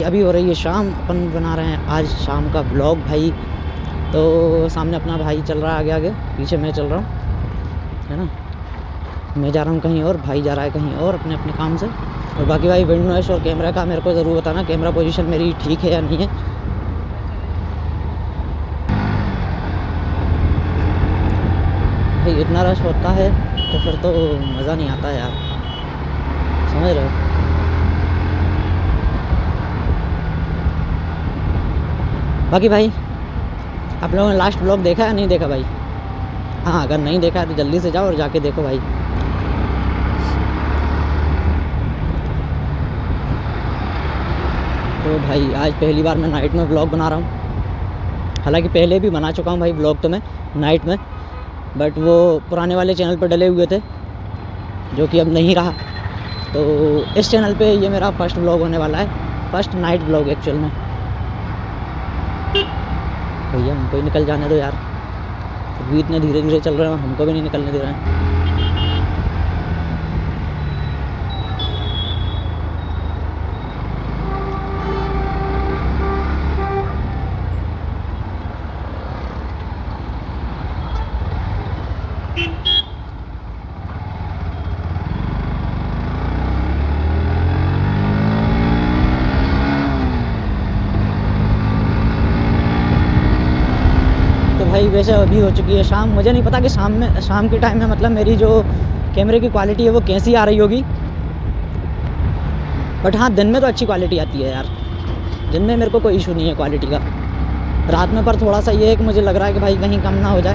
अभी हो रही है शाम, अपन बना रहे हैं आज शाम का ब्लॉग भाई। तो सामने अपना भाई चल रहा है आगे आगे, पीछे मैं चल रहा हूँ, है ना? मैं जा रहा हूँ कहीं और, भाई जा रहा है कहीं और अपने अपने काम से। और बाकी भाई विंड नॉइस और कैमरा का मेरे को ज़रूर बताना कैमरा पोजीशन मेरी ठीक है या नहीं है। भाई इतना रश होता है तो फिर तो मज़ा नहीं आता यार। समझ रहे हो? बाकी भाई, आप लोगों ने लास्ट ब्लॉग देखा या नहीं देखा भाई? हाँ अगर नहीं देखा है तो जल्दी से जाओ और जाके देखो भाई। तो भाई, आज पहली बार मैं नाइट में ब्लॉग बना रहा हूँ। हालाँकि पहले भी बना चुका हूँ भाई ब्लॉग तो मैं नाइट में। बट वो पुराने वाले चैनल पर डले हुए थे, जो कि अब नहीं रहा। तो इस चैनल पे ये मेरा फ़र्स्ट ब्लॉग होने वाला है। फ़र्स्ट नाइट ब्लॉग एक्चुअल में। भैया हमको ही निकल जाने दो यार। भी इतने धीरे धीरे चल रहे हैं, हमको भी नहीं निकलने दे रहे हैं। भाई वैसे अभी हो चुकी है, शाम, मुझे नहीं पता कि शाम में, शाम के टाइम में मतलब मेरी जो कैमरे की क्वालिटी है वो कैसी आ रही होगी। बट हाँ दिन में तो अच्छी क्वालिटी आती है यार। दिन में मेरे को कोई इशू नहीं है क्वालिटी का। रात में पर थोड़ा सा ये है कि मुझे लग रहा है कि भाई कहीं कम ना हो जाए।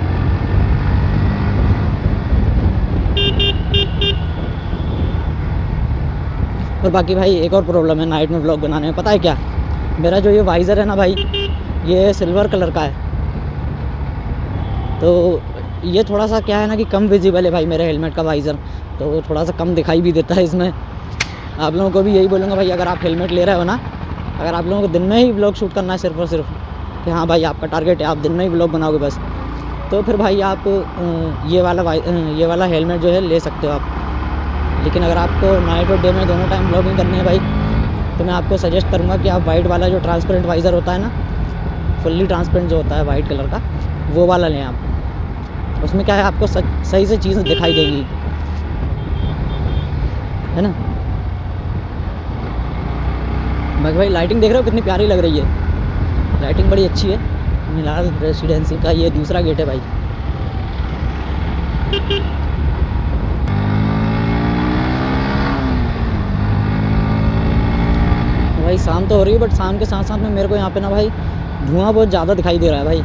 और बाकी भाई एक और प्रॉब्लम है नाइट में ब्लॉग बनाने में, पता है क्या? मेरा जो ये वाइज़र है ना भाई, ये सिल्वर कलर का है। तो ये थोड़ा सा क्या है ना कि कम विजिबल है भाई मेरे हेलमेट का वाइज़र तो थोड़ा सा कम दिखाई भी देता है इसमें। आप लोगों को भी यही बोलूँगा भाई, अगर आप हेलमेट ले रहे हो ना, अगर आप लोगों को दिन में ही ब्लॉग शूट करना है सिर्फ़ और सिर्फ़, कि हाँ भाई आपका टारगेट है, आप दिन में ही ब्लॉग बनाओगे बस। तो फिर भाई आप ये वाला ये वाला हेलमेट जो है ले सकते हो आप। लेकिन अगर आपको नाइट और डे में दोनों टाइम ब्लॉगिंग करनी है भाई तो मैं आपको सजेस्ट करूँगा कि आप वाइट वाला जो ट्रांसपेरेंट वाइज़र होता है ना फुल्ली ट्रांसपेरेंट जो होता है वाइट कलर का, वो वाला लें आप। उसमें क्या है, आपको सही से चीज़ दिखाई देगी। है ना? बाकी भाई लाइटिंग देख रहे हो कितनी प्यारी लग रही है? लाइटिंग बड़ी अच्छी है। मिलाल रेसिडेंसी का ये दूसरा गेट है भाई। भाई, शाम तो हो रही है बट शाम के साथ साथ में मेरे को यहाँ पे ना भाई धुआँ बहुत ज़्यादा दिखाई दे रहा है भाई।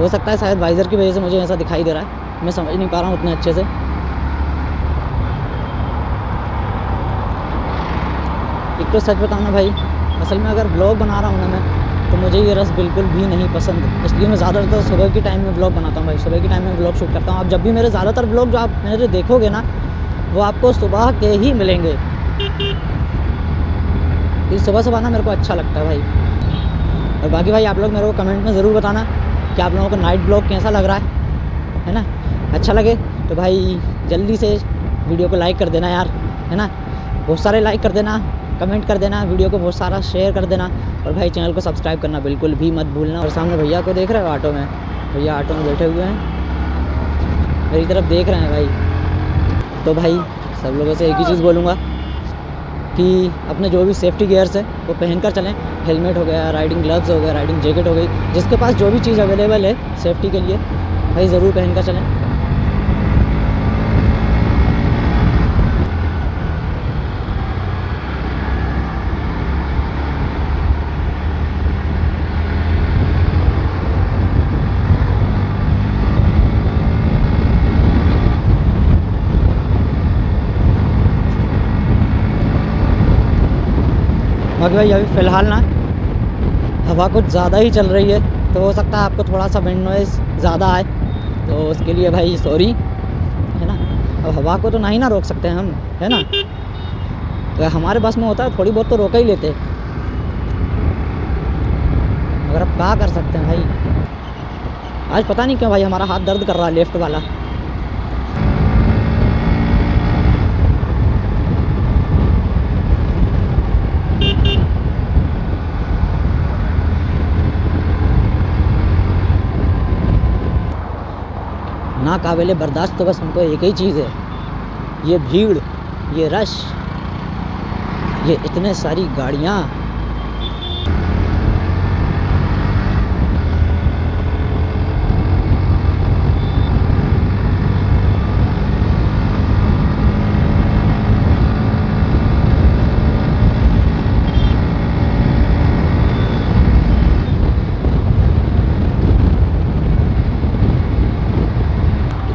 हो सकता है शायद वाइज़र की वजह से मुझे ऐसा दिखाई दे रहा है। मैं समझ नहीं पा रहा हूँ उतने अच्छे से। एक तो सच बताऊँ ना भाई, असल में अगर ब्लॉग बना रहा हूँ ना मैं तो मुझे ये रस बिल्कुल भी नहीं पसंद। इसलिए मैं ज़्यादातर सुबह के टाइम में ब्लॉग बनाता हूँ भाई। सुबह के टाइम में ब्लॉग शूट करता हूँ। आप जब भी मेरे ज़्यादातर ब्लॉग जो आप मेरे देखोगे ना, वो आपको सुबह के ही मिलेंगे। ये सुबह सुबह ना मेरे को अच्छा लगता है भाई। और बाकी भाई, आप लोग मेरे को कमेंट में ज़रूर बताना कि आप लोगों को नाइट ब्लॉग कैसा लग रहा है है ना? अच्छा लगे तो भाई, जल्दी से वीडियो को लाइक कर देना यार, है ना? बहुत सारे लाइक कर देना कमेंट कर देना वीडियो को बहुत सारा शेयर कर देना और भाई चैनल को सब्सक्राइब करना बिल्कुल भी मत भूलना। और सामने भैया को देख रहे हो ऑटो में? भैया ऑटो में बैठे हुए हैं। मेरी तरफ़ देख रहे हैं भाई। तो भाई, सब लोगों से एक ही चीज़ बोलूँगा कि अपने जो भी सेफ्टी गेयर्स है, वो पहन कर चलें। हेलमेट हो गया राइडिंग ग्लव्स हो गया राइडिंग जैकेट हो गई, जिसके पास जो भी चीज़ अवेलेबल है सेफ्टी के लिए, भाई ज़रूर पहन कर चलें। बाकी भाई, अभी फ़िलहाल ना हवा कुछ ज़्यादा ही चल रही है तो हो सकता है आपको थोड़ा सा विंड नॉइज़ ज़्यादा आए। तो उसके लिए भाई सॉरी है ना? अब हवा को तो ना ही ना रोक सकते हम, है ना? तो हमारे बस में होता है, थोड़ी बहुत तो रोका ही लेते। मगर अब क्या कर सकते हैं भाई? आज पता नहीं क्यों भाई, हमारा हाथ दर्द कर रहा है लेफ़्ट वाला। नाकाबिल बर्दाश्त तो बस हमको एक ही चीज़ है। ये भीड़, ये रश, ये इतने सारी गाड़ियाँ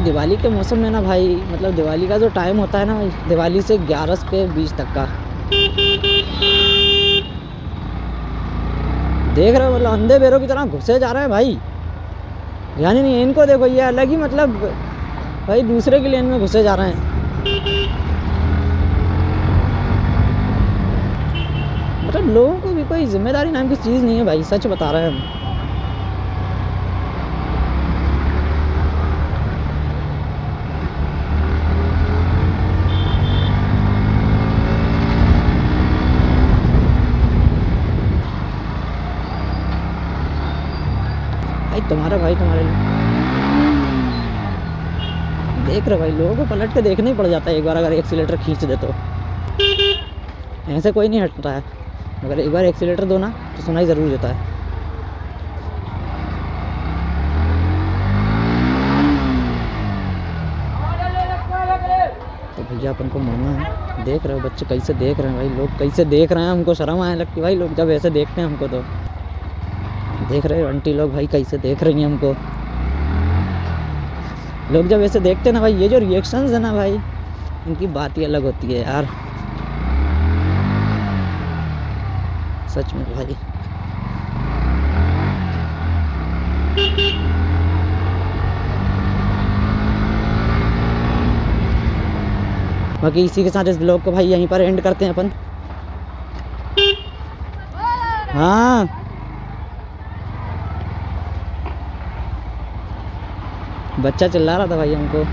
दिवाली के मौसम में ना भाई मतलब दिवाली का जो टाइम होता है ना भाई, दिवाली से ग्यारह के बीच तक का। देख रहे हो मतलब अंधे बेरों की तरह घुसे जा रहे हैं भाई। यानी नहीं, इनको देखो, ये अलग ही मतलब भाई दूसरे की लेन में घुसे जा रहे हैं। मतलब लोगों को भी कोई ज़िम्मेदारी नाम की चीज़ नहीं है भाई, सच बता रहे हैं हम। भाई, तुम्हारा भाई, तुम्हारे लिए देख रहे भाई, लोगों को पलट के देखना ही पड़ जाता है एक बार, अगर एक्सीटर खींच दे तो। ऐसे कोई नहीं हटता है। अगर एक बार एक्सीटर दो ना तो सुनाई ज़रूर देता है। तो भैया अपन को मुड़ना है। देख रहे हो बच्चे कैसे देख रहे हैं भाई, लोग कैसे देख रहे हैं हमको, शर्म आने लगती भाई, लोग जब ऐसे देखते हैं हमको तो। देख रहे हो, आंटी लोग भाई कैसे देख रही हैं हमको। लोग जब ऐसे देखते हैं ना भाई, ये जो रिएक्शंस है ना भाई, इनकी बात ही अलग होती है यार। सच में भाई। बाकी इसी के साथ इस ब्लॉग को भाई यहीं पर एंड करते हैं अपन। हाँ। बच्चा चिल्ला रहा था भाई हमको।